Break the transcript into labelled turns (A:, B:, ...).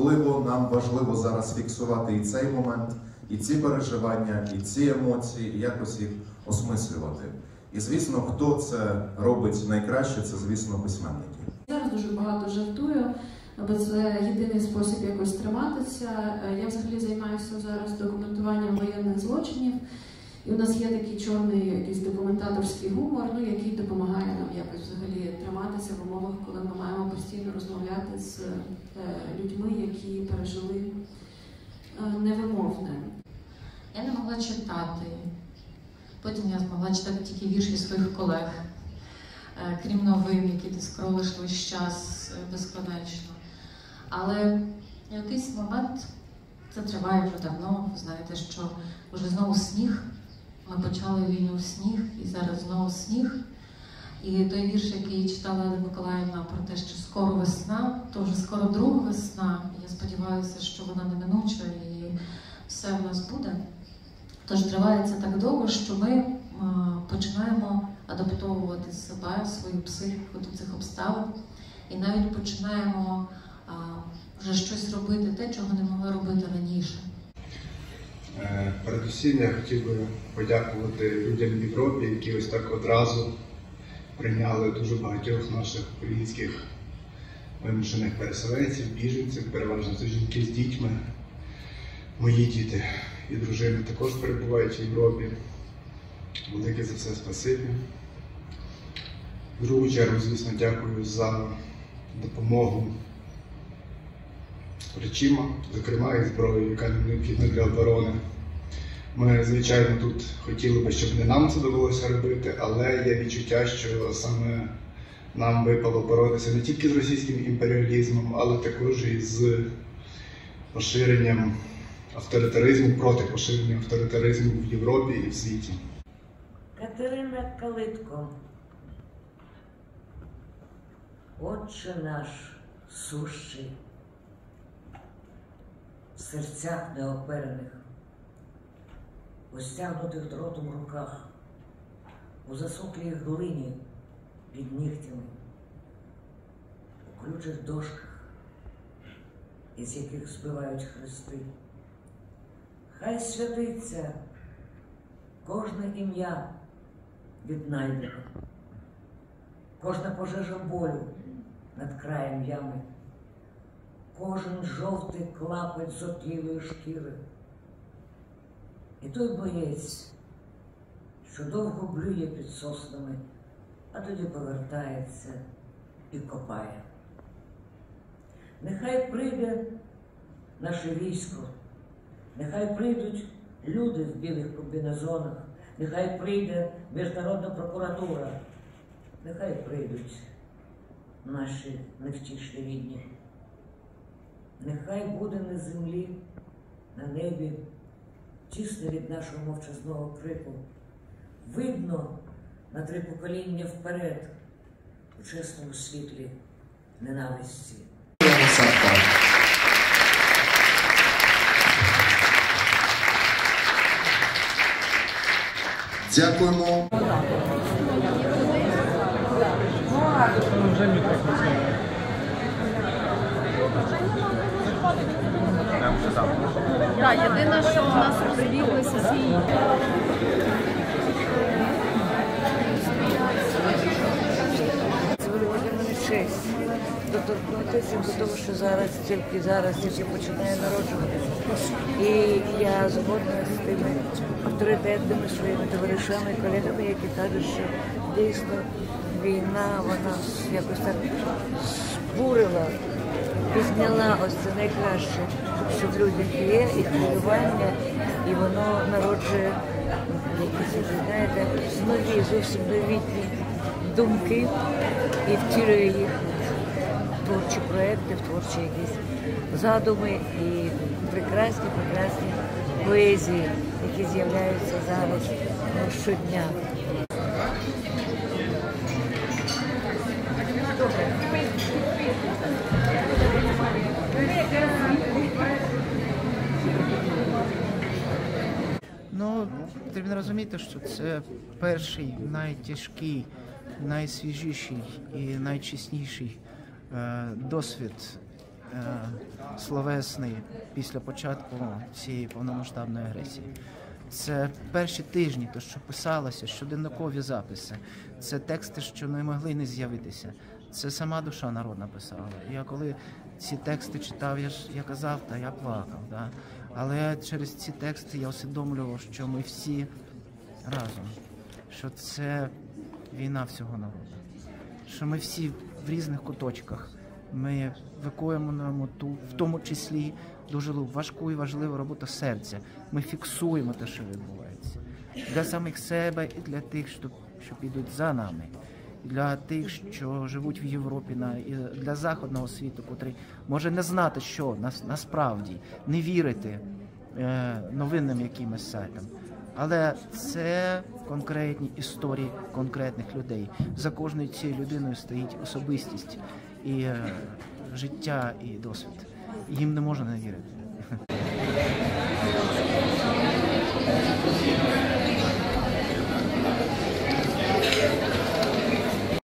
A: особливо нам важливо зараз фіксувати і цей момент, і ці переживання, і ці емоції, і якось їх осмислювати. І звісно, хто це робить найкраще, це звісно письменники.
B: Зараз дуже багато жартую, бо це єдиний спосіб якось триматися. Я взагалі займаюся зараз документуванням воєнних злочинів. І у нас є такий чорний якийсь документаторський гумор, ну який допомагає нам якось взагалі триматися в умовах, коли ми маємо розмовляти з е, людьми, які пережили е, невимовне.
C: Я не могла читати. Потім я змогла читати тільки вірші своїх колег, Е, крім новин, які ти скролиш весь час безконечно. Але в якийсь момент це триває вже давно. Ви знаєте, що вже знову сніг. Ми почали війну в сніг, і зараз знову сніг. І той вірш, який читала Олена Миколаївна про те, що скоро весна, то вже скоро друга весна. Я сподіваюся, що вона неминуча і все в нас буде. Тож триває це так довго, що ми е, починаємо адаптовувати себе, свою психіку до цих обставин, і навіть починаємо вже щось робити, те, чого не могли робити раніше.
D: Е, Передусім я хотів би подякувати людям в Європі, які ось так одразу прийняли дуже багатьох наших українських вимушених переселенців, біженців, переважно це жінки з дітьми. Мої діти і дружини також перебувають в Європі. Велике за це спасибі. В другу чергу, звісно, дякую за допомогу речима, зокрема і зброєю, яка необхідна для оборони. Ми, звичайно, тут хотіли би, щоб не нам це довелося робити, але є відчуття, що саме нам випало боротися не тільки з російським імперіалізмом, але також і з поширенням авторитаризму проти поширення авторитаризму в Європі і в світі.
E: Катерина Калитко. Отче наш сущий, в серцях неоперених, у стягнутих дротом руках, у засохлій глині під нігтями, у ключих дошках, із яких збивають хрести. Хай святиться кожне ім'я віднайдено, кожна пожежа болю над краєм ями, кожен жовтий клапоть з шкіри. І той боєць, що довго блює під соснами, а тоді повертається і копає. Нехай прийде наше військо, нехай прийдуть люди в білих комбінезонах, нехай прийде Міжнародна прокуратура, нехай прийдуть наші невтішні рідні. Нехай буде на землі, на небі, тісно від нашого мовчазного крику. Видно на три покоління вперед у чесному світлі ненависті.
A: Дякуємо.
F: Так, єдине, що у нас прибіглися свій.
E: Це честь доторкнутися до того, що зараз, тільки зараз, тільки починає народжуватися. І я згодна з тими авторитетними своїми товаришами, колегами, які кажуть, що дійсно війна, вона якось так збурила, підняла ось це найкраще, що в людях є, і хвилювання, і воно народжує якісь, знаєте, нові, зовсім новітні думки і втілює їх в творчі проекти, в творчі якісь задуми і прекрасні, прекрасні поезії, які з'являються зараз щодня.
G: Ну, потрібно розуміти, що це перший найтяжкий, найсвіжіший і найчесніший е, досвід е, словесний після початку цієї повномасштабної агресії. Це перші тижні, то що писалося, щоденникові записи, це тексти, що не могли не з'явитися. Це сама душа народна писала. Я коли ці тексти читав, я ж я казав, та я плакав. Да? Але через ці тексти я усвідомлював, що ми всі разом, що це війна всього народу, що ми всі в різних куточках. Ми виконуємо ту, в тому числі дуже важку і важливу роботу серця. Ми фіксуємо те, що відбувається. Для самих себе і для тих, що, що підуть за нами, для тих, що живуть в Європі, на і для західного світу, котрий може не знати, що нас насправді не вірити е, новинним якимось сайтам. Але це конкретні історії конкретних людей. За кожною цією людиною стоїть особистість і е, життя, і досвід. Їм не можна не вірити.